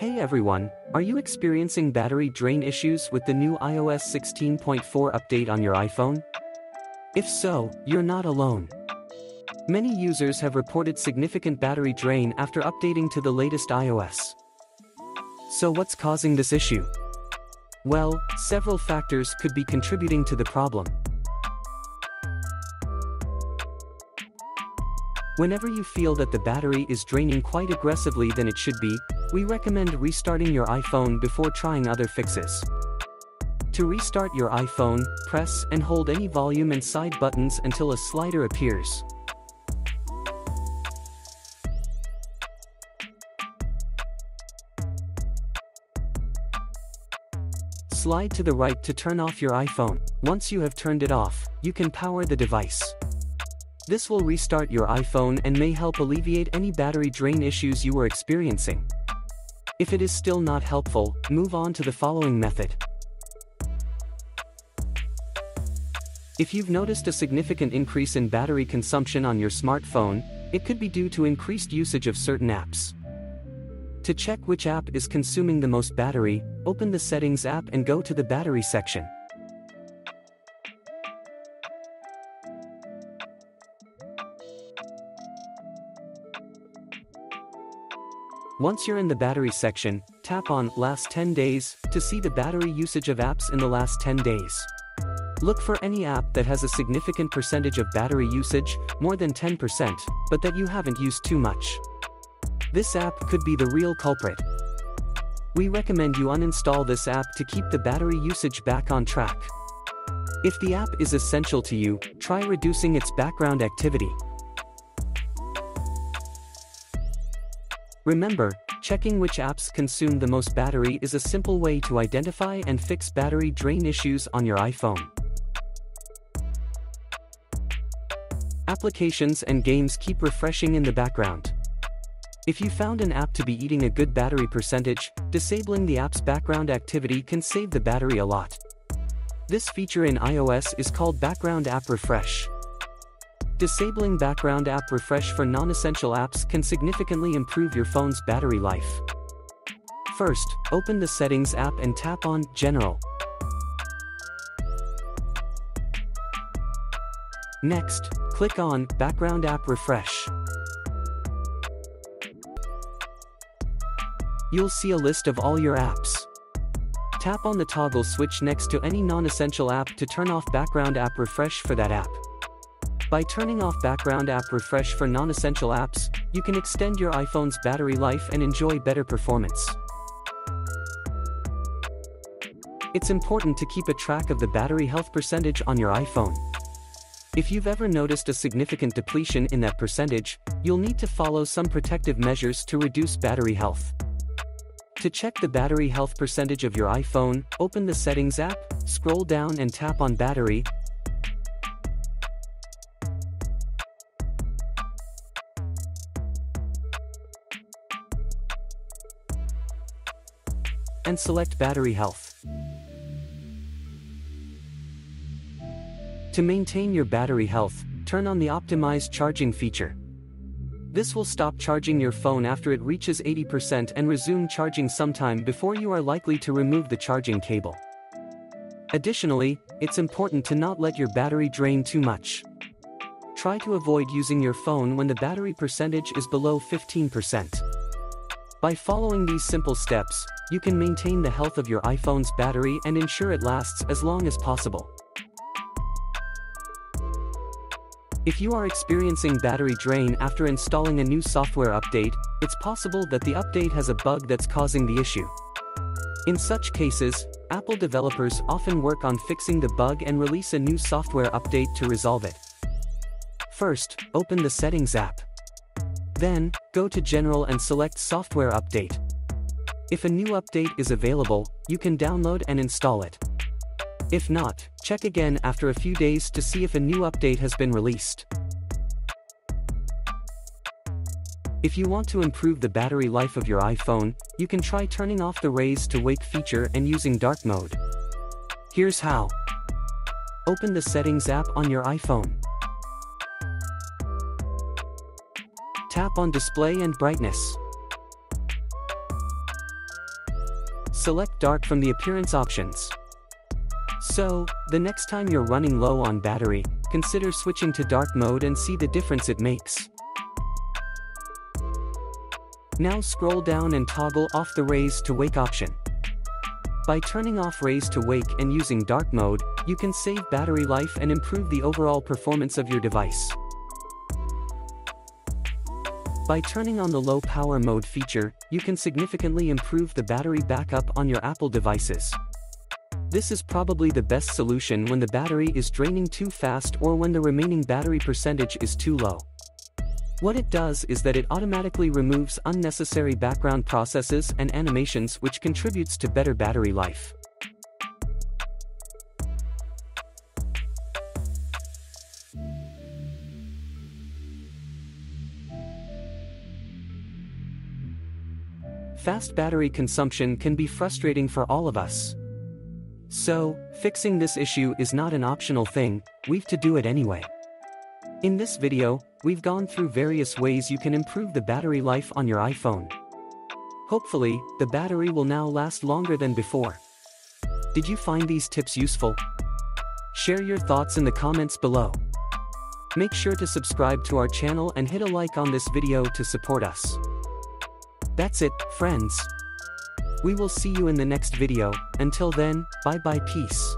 Hey everyone, are you experiencing battery drain issues with the new iOS 16.4 update on your iPhone? If so, you're not alone. Many users have reported significant battery drain after updating to the latest iOS. So what's causing this issue? Well, several factors could be contributing to the problem. Whenever you feel that the battery is draining quite aggressively than it should be, we recommend restarting your iPhone before trying other fixes. To restart your iPhone, press and hold any volume and side buttons until a slider appears. Slide to the right to turn off your iPhone. Once you have turned it off, you can power the device. This will restart your iPhone and may help alleviate any battery drain issues you were experiencing. If it is still not helpful, move on to the following method. If you've noticed a significant increase in battery consumption on your smartphone, it could be due to increased usage of certain apps. To check which app is consuming the most battery, open the Settings app and go to the Battery section. Once you're in the battery section, tap on Last 10 Days to see the battery usage of apps in the last 10 days. Look for any app that has a significant percentage of battery usage, more than 10%, but that you haven't used too much. This app could be the real culprit. We recommend you uninstall this app to keep the battery usage back on track. If the app is essential to you, try reducing its background activity. Remember, checking which apps consume the most battery is a simple way to identify and fix battery drain issues on your iPhone. Applications and games keep refreshing in the background. If you found an app to be eating a good battery percentage, disabling the app's background activity can save the battery a lot. This feature in iOS is called Background App Refresh. Disabling background app refresh for non-essential apps can significantly improve your phone's battery life. First, open the Settings app and tap on General. Next, click on Background App Refresh. You'll see a list of all your apps. Tap on the toggle switch next to any non-essential app to turn off Background App Refresh for that app. By turning off background app refresh for non-essential apps, you can extend your iPhone's battery life and enjoy better performance. It's important to keep a track of the battery health percentage on your iPhone. If you've ever noticed a significant depletion in that percentage, you'll need to follow some protective measures to reduce battery health. To check the battery health percentage of your iPhone, open the Settings app, scroll down and tap on Battery, and select Battery Health. To maintain your battery health, turn on the Optimized Charging feature. This will stop charging your phone after it reaches 80% and resume charging sometime before you are likely to remove the charging cable. Additionally, it's important to not let your battery drain too much. Try to avoid using your phone when the battery percentage is below 15%. By following these simple steps, you can maintain the health of your iPhone's battery and ensure it lasts as long as possible. If you are experiencing battery drain after installing a new software update, it's possible that the update has a bug that's causing the issue. In such cases, Apple developers often work on fixing the bug and release a new software update to resolve it. First, open the Settings app. Then, go to General and select Software Update. If a new update is available, you can download and install it. If not, check again after a few days to see if a new update has been released. If you want to improve the battery life of your iPhone, you can try turning off the raise to wake feature and using dark mode. Here's how. Open the Settings app on your iPhone. Tap on Display and Brightness. select dark from the appearance options. So, the next time you're running low on battery, consider switching to dark mode and see the difference it makes. Now scroll down and toggle off the raise to wake option. By turning off raise to wake and using dark mode, you can save battery life and improve the overall performance of your device. By turning on the low power mode feature, you can significantly improve the battery backup on your Apple devices. This is probably the best solution when the battery is draining too fast or when the remaining battery percentage is too low. What it does is that it automatically removes unnecessary background processes and animations which contributes to better battery life. Fast battery consumption can be frustrating for all of us. So, fixing this issue is not an optional thing, we've to do it anyway. In this video, we've gone through various ways you can improve the battery life on your iPhone. Hopefully, the battery will now last longer than before. Did you find these tips useful? Share your thoughts in the comments below. Make sure to subscribe to our channel and hit a like on this video to support us. That's it, friends. We will see you in the next video, until then, bye bye peace.